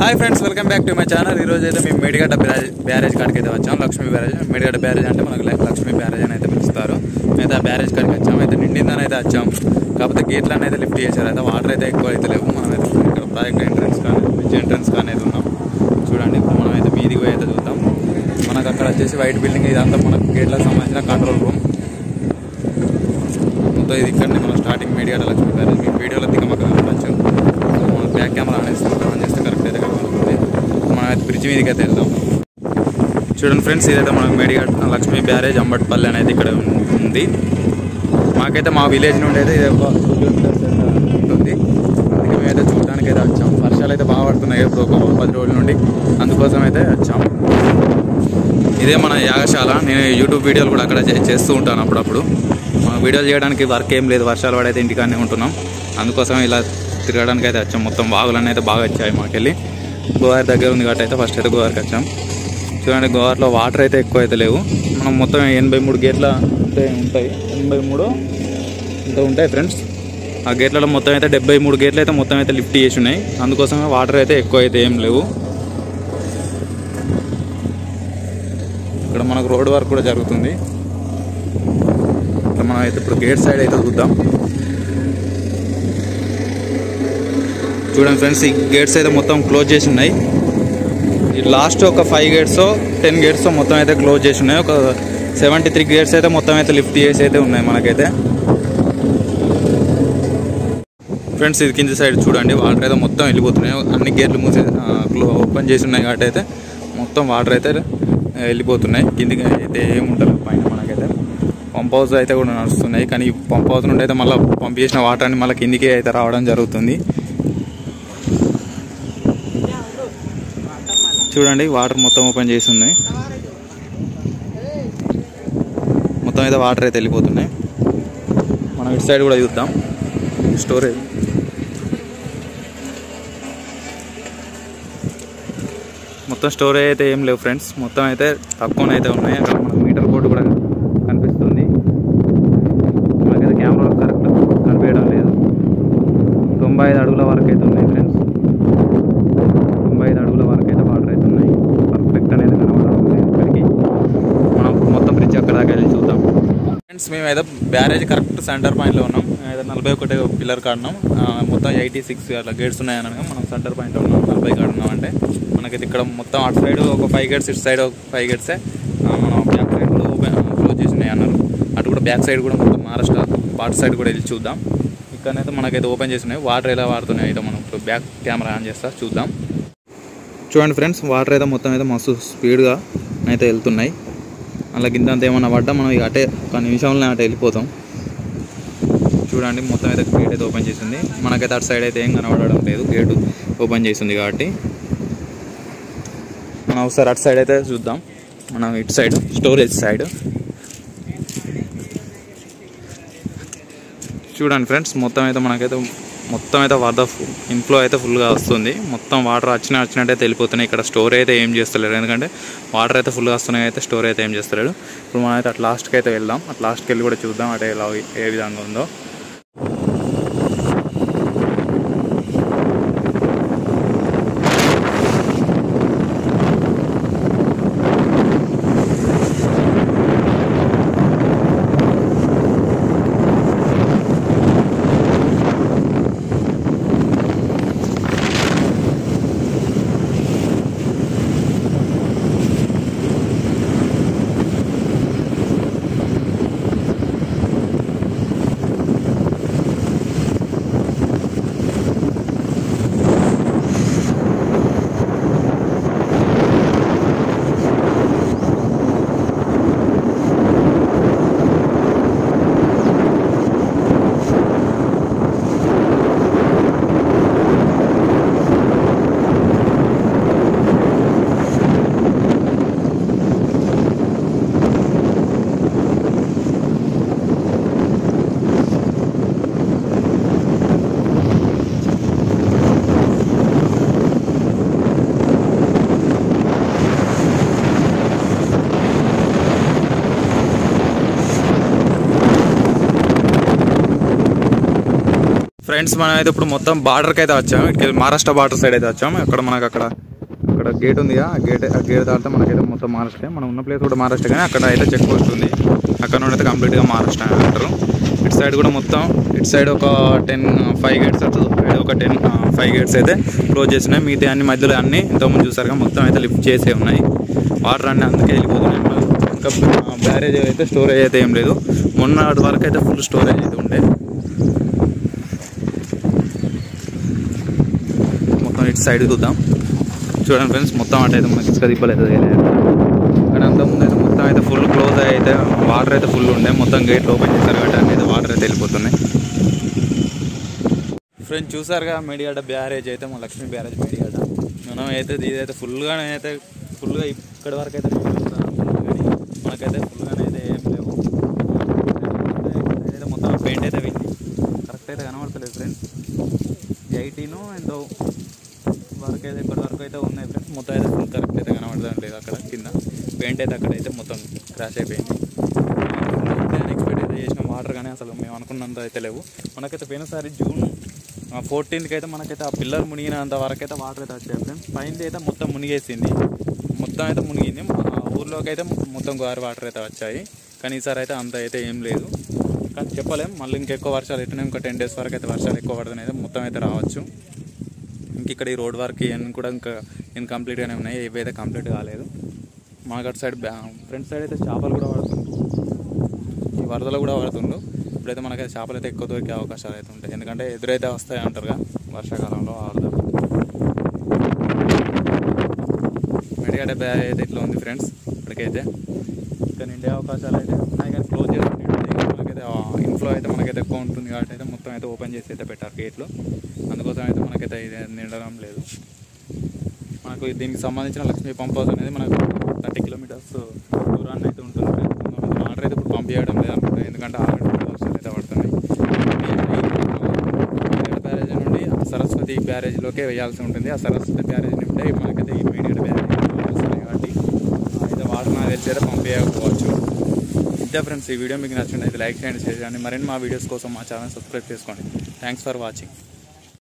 Hi friends welcome back to my channel ఈ రోజు అయితే మేము మేడిగడ్డ బ్యారేజ్ బ్యారేజ్ కాడికి అయితే వచ్చాం. లక్ష్మీ బ్యారేజ్ మేడిగడ్డ బ్యారేజ్ అంటే మనకు లక్ష్మీ బ్యారేజ్ అని అయితే పిలుస్తారు. అయితే ఆ బ్యారేజ్ కాడికి వచ్చాం. అయితే నిండిందని అయితే వచ్చాం. కాకపోతే గేట్లను అయితే లిఫ్ట్ చేశారు. అయితే వాటర్ అయితే ఎక్కువ అయితే లేవు. మనం అయితే ఇక్కడ ప్రాజెక్ట్ ఎంట్రన్స్ కానీ బ్రిడ్జ్ ఎంట్రన్స్ కానీ అయితే ఉన్నాం. చూడండి ఇప్పుడు మనం అయితే మీదికి పోయి అయితే చూద్దాం. మనకు అక్కడ వచ్చేసి వైట్ బిల్డింగ్ ఇదంతా మనకు గేట్లకు సంబంధించిన కంట్రోల్ రూమ్. మొత్తం ఇది ఇక్కడనే మనం స్టార్టింగ్ మీడియా లక్ష్మీ బ్యారేజ్. మీ వీడియోలో దిగమక్కడ కనపడచ్చు మనం బ్యాక్ కెమెరా ఆన్ చేస్తే ఆన్ చేస్తే కరెక్ట్ అయితే కనపడుతుంది మనం అయితే బ్రిడ్జ్ మీదకి అయితే వెళ్దాం చూడండి ఫ్రెండ్స్ ఇదైతే మనకు మేడిగడ్ లక్ష్మీ బ్యారేజ్ అంబట్పల్లి అనేది ఇక్కడ ఉంది. మాకైతే మా విలేజ్ నుండి అయితే ఇది ఒక టూ కిలోమీటర్స్ ఉంటుంది. అందుకే మేమైతే చూడడానికి అయితే వచ్చాం. వర్షాలు అయితే బాగా పడుతున్నాయి ఇప్పుడు ఒక పది రోజుల నుండి. అందుకోసం అయితే వచ్చాం. ఇదే మన యాగశాల. నేను యూట్యూబ్ వీడియోలు కూడా అక్కడ చేస్తూ ఉంటాను అప్పుడప్పుడు. వీడియోలు చేయడానికి వర్క్ ఏం లేదు. వర్షాలు పడైతే ఇంటికాడనే ఉంటున్నాం. అందుకోసం ఇలా తిరగడానికి అయితే వచ్చాం. మొత్తం వాగులన్నీ అయితే బాగా వచ్చాయి మాకెళ్ళి. గోవారి దగ్గర ఉంది కాబట్టి అయితే ఫస్ట్ అయితే గోవారికి వచ్చాం. చూడండి గోవారిలో వాటర్ అయితే ఎక్కువ అయితే లేవు. మనం మొత్తం ఎనభై మూడు గేట్ల అంటే ఉంటాయి. ఎనభై మూడు ఇంత ఉంటాయి ఫ్రెండ్స్ ఆ గేట్లలో మొత్తం అయితే డెబ్బై మూడు గేట్లు అయితే మొత్తం అయితే లిఫ్ట్ చేసి ఉన్నాయి. అందుకోసమే వాటర్ అయితే ఎక్కువ అయితే ఏం లేవు. ఇక్కడ మనకు రోడ్ వర్క్ కూడా జరుగుతుంది. ఇక్కడ మనం అయితే ఇప్పుడు గేట్ సైడ్ అయితే చూద్దాం. చూడండి ఫ్రెండ్స్ ఈ గేట్స్ అయితే మొత్తం క్లోజ్ చేసి ఉన్నాయి. ఈ లాస్ట్ ఒక ఫైవ్ గేట్స్ టెన్ గేట్స్ మొత్తం అయితే క్లోజ్ చేసి ఉన్నాయి. ఒక సెవెంటీ త్రీ గేట్స్ అయితే మొత్తం అయితే లిఫ్ట్ చేసి అయితే ఉన్నాయి మనకైతే. ఫ్రెండ్స్ ఇది కింది సైడ్ చూడండి వాటర్ అయితే మొత్తం వెళ్ళిపోతున్నాయి. అన్ని గేట్లు మూసే క్లో ఓపెన్ చేసి ఉన్నాయి కాబట్టి అయితే మొత్తం వాటర్ అయితే వెళ్ళిపోతున్నాయి. కిందికి అయితే ఏముంటారు పైన మనకైతే పంప్ హౌస్ అయితే కూడా నడుస్తున్నాయి. కానీ పంప్ హౌస్ నుండి అయితే మళ్ళీ పంప్ చేసిన వాటర్ అని మళ్ళీ కిందికి అయితే రావడం జరుగుతుంది. చూడండి వాటర్ మొత్తం ఓపెన్ చేసి ఉన్నాయి. మొత్తం అయితే వాటర్ అయితే వెళ్ళిపోతున్నాయి. మనం ఇటు సైడ్ కూడా చూద్దాం. స్టోరేజ్ మొత్తం స్టోరేజ్ అయితే ఏం లేవు ఫ్రెండ్స్ మొత్తం అయితే తక్కువనైతే ఉన్నాయి. అక్కడ మనకు మీటర్ బోర్డు కూడా కనిపిస్తుంది. మనకైతే కెమెరా కరెక్ట్ కనిపించడం లేదు. తొంభై ఐదు అడుగుల వరకు అయితే ఉన్నాయి ఫ్రెండ్స్ తొంభై ఐదు అడుగుల వరకు అయితే వాటర్ అయితే ఉన్నాయి పర్ఫెక్ట్ అనేది కనబడడం లేదు ఇక్కడికి మనం మొత్తం బ్రిడ్జ్ అక్కడ దాకా వెళ్ళి చూద్దాం ఫ్రెండ్స్ మేమైతే బ్యారేజ్ కరెక్ట్ సెంటర్ పాయింట్లో ఉన్నాం. అయితే నలభై ఒకటి పిల్లర్ కాడున్నాం మొత్తం ఎయిటీ సిక్స్ అట్లా గేట్స్ ఉన్నాయని అనగా మనం సెంటర్ పాయింట్లో ఉన్నాం నలభై కాడ ఉన్నాం అంటే. మనకైతే ఇక్కడ మొత్తం అటు సైడ్ ఒక ఫైవ్ గేట్స్ ఇటు సైడ్ ఒక ఫైవ్ గేట్సే. మనం బ్యాక్ సైడ్ కూడా ఓపెన్ క్లోజ్ చేసి ఉన్నాయి అన్నారు. అటు కూడా బ్యాక్ సైడ్ కూడా మొత్తం మహారాష్ట్ర బాట్ సైడ్ కూడా వెళ్ళి చూద్దాం. ఇక్కడనైతే మనకైతే ఓపెన్ చేసి ఉన్నాయి వాటర్ ఎలా వాడుతున్నాయి అయితే మనం ఇప్పుడు బ్యాక్ కెమెరా ఆన్ చేస్తా చూద్దాం. చూడండి ఫ్రెండ్స్ వాటర్ అయితే మొత్తం అయితే మస్తు స్పీడ్గా అయితే వెళ్తున్నాయి. అలా కింద అంత ఏమన్నా పడ్డా మనం ఇక అటే ఒక నిమిషంలో అటు వెళ్ళిపోతాం. చూడండి మొత్తం అయితే గేట్ అయితే ఓపెన్ చేసింది. మనకైతే అటు సైడ్ అయితే ఏం కనబడడం లేదు. గేటు ఓపెన్ చేసింది కాబట్టి. మనం ఒకసారి అటు సైడ్ అయితే చూద్దాం. మనం ఇటు సైడ్ స్టోరేజ్ సైడ్ చూడండి ఫ్రెండ్స్ మొత్తం అయితే మనకైతే మొత్తం అయితే వరద ఇన్ఫ్లో అయితే ఫుల్గా వస్తుంది. మొత్తం వాటర్ వచ్చిన వచ్చినట్టయితే వెళ్ళిపోతున్నాయి ఇక్కడ స్టోర్ అయితే ఏం చేస్తలేరు. ఎందుకంటే వాటర్ అయితే ఫుల్గా వస్తున్నాయి అయితే స్టోర్ అయితే ఏం చేస్తలేడు ఇప్పుడు మనం అయితే అట్ లాస్ట్కి అయితే వెళ్దాం. అట్ లాస్ట్కి వెళ్ళి కూడా చూద్దాం. అటు ఎలా ఏ విధంగా ఉందో. ఫ్రెండ్స్ మనం అయితే ఇప్పుడు మొత్తం బార్డర్కి అయితే వచ్చాము ఇక్కడ మహారాష్ట్ర బార్డర్ సైడ్ అయితే వచ్చాము అక్కడ మనకు అక్కడ అక్కడ గేట్ ఉంది ఆ గేట్ ఆ గేట్ దాటితే మనకైతే మొత్తం మహారాష్ట్ర మనం ఉన్న ప్లేస్ కూడా మహారాష్ట్ర కానీ అక్కడ అయితే చెక్ పోస్ట్ ఉంది. అక్కడ నుండి అయితే కంప్లీట్గా మహారాష్ట్ర అంటారు. ఇటు సైడ్ కూడా మొత్తం ఇటు సైడ్ ఒక టెన్ ఫైవ్ గేట్స్ అవుతుంది ఒక టెన్ ఫైవ్ గేట్స్ అయితే క్లోజ్ చేసినాయి. మిగతా అన్ని మధ్యలో అన్ని ఇంతకుముందు చూసారుగా మొత్తం అయితే లిఫ్ట్ చేసే ఉన్నాయి. వాటర్ అన్ని అందుకే వెళ్ళిపోతున్నాయి. ఇంకా బ్యారేజ్ అయితే స్టోరేజ్ అయితే ఏం లేదు. మొన్న వరకు అయితే ఫుల్ స్టోరేజ్ అయితే ఉండే మొత్తం ఇటు సైడ్ చూద్దాం. చూడండి ఫ్రెండ్స్ మొత్తం అంటే అయితే మనకి ఇసుక దిబ్బలు అయితే కానీ అంత ముందు అయితే మొత్తం అయితే ఫుల్ క్లోజ్ అయితే వాటర్ అయితే ఫుల్ ఉండే. మొత్తం గేట్లు ఓపెన్ చేశారు కాబట్టి అయితే వాటర్ అయితే వెళ్ళిపోతున్నాయి. ఫ్రెండ్స్ చూసారుగా మేడిగడ్డ బ్యారేజ్ అయితే మా లక్ష్మీ బ్యారేజ్ మేడిగడ్డ మనం అయితే ఇదైతే ఫుల్గానే అయితే ఫుల్గా ఇక్కడి వరకు అయితే కానీ మనకైతే ఫుల్గానే అయితే ఏం లేవు. అయితే మొత్తం పెయింట్ అయితే పెట్టి కరెక్ట్ అయితే కనబడతలేదు ఫ్రెండ్స్ ఎయిటీను ఎంతో. అయితే ఇప్పటివరకు అయితే ఉన్నాయి ఫ్రెండ్స్. మొత్తం అయితే ఫుల్ కరెక్ట్ అయితే కనబడడం లేదు అక్కడ కింద. పెయింట్ అయితే అక్కడ అయితే మొత్తం క్రాష్ అయిపోయింది. ఎక్స్పెక్ట్ అయితే చేసిన వాటర్ కానీ అసలు మేము అనుకున్నంత అయితే లేవు. మనకైతే పోయినసారి జూన్ ఫోర్టీన్త్కి అయితే మనకైతే ఆ పిల్లర్ మునిగినంత వరకు అయితే వాటర్ అయితే వచ్చాయి ఫ్రెండ్స్. పైన అయితే మొత్తం మునిగేసింది. మొత్తం అయితే మునిగింది. మా ఊర్లోకి అయితే మొత్తం గోదావరి వాటర్ అయితే వచ్చాయి. కానీ ఈసారి అయితే అంత అయితే ఏం లేదు. కానీ చెప్పలేం. మళ్ళీ ఇంకెక్కువ వర్షాలు ఎట్టినా ఇంకా టెన్ డేస్ వరకు అయితే వర్షాలు ఎక్కువ పడుతున్నాయి అయితే మొత్తం అయితే రావచ్చు. ఇంక ఇక్కడ ఈ రోడ్ వర్క్ ఇవన్నీ కూడా ఇంకా ఇన్కంప్లీట్గానే ఉన్నాయి. ఇవి అయితే కంప్లీట్ కాలేదు. మాకు అటు సైడ్ బ్యా ఫ్రంట్ సైడ్ అయితే చేపలు కూడా పడుతుండ్రు. ఈ వరదలు కూడా పడుతుండ్రు. ఇప్పుడైతే మనకైతే చేపలు అయితే ఎక్కువ దొరికే అవకాశాలు అయితే ఉంటాయి. ఎందుకంటే ఎదురైతే వస్తాయి అంటారుగా వర్షాకాలంలో వరదలు. మెడిగడ్డ బ్యాగ్ అయితే ఇట్లా ఉంది ఫ్రెండ్స్ ఇప్పటికైతే. ఇక్కడ నిండే అవకాశాలు అయితే ఉన్నాయి కానీ క్లోజ్ చేసి మనకైతే ఇన్ఫ్లో అయితే మనకైతే ఎక్కువ ఉంటుంది కాబట్టి అయితే మొత్తం అయితే ఓపెన్ చేసి అయితే పెట్టారు గేట్లు అందుకోసం అయితే మనకైతే ఇది నిండడం లేదు. మనకు దీనికి సంబంధించిన లక్ష్మీ పంప్ హౌస్ అనేది మనకు థర్టీ కిలోమీటర్స్ దూరాన్ని అయితే ఉంటుంది. ఆర్డర్ అయితే ఇప్పుడు పంప్ చేయడం లేదు అనుకుంటా. ఎందుకంటే ఆల్రెడీ వర్షాలు అయితే పడుతున్నాయి. బ్యారేజ్ నుండి ఆ సరస్వతి బ్యారేజ్లోకే వేయాల్సి ఉంటుంది. ఆ సరస్వతి బ్యారేజ్ నుండి మనకైతే ఈ బ్యారేజ్ వస్తుంది కాబట్టి అయితే వాటర్ నాకు తెలిసి అయితే పంపించకపోవచ్చు ఇంతే ఫ్రెండ్స్ ఈ వీడియో మీకు నచ్చినట్లయితే లైక్ చేయండి షేర్ చేయండి. మరిన్ని మా వీడియోస్ కోసం మా ఛానల్ సబ్స్క్రైబ్ చేసుకోండి. Thanks for watching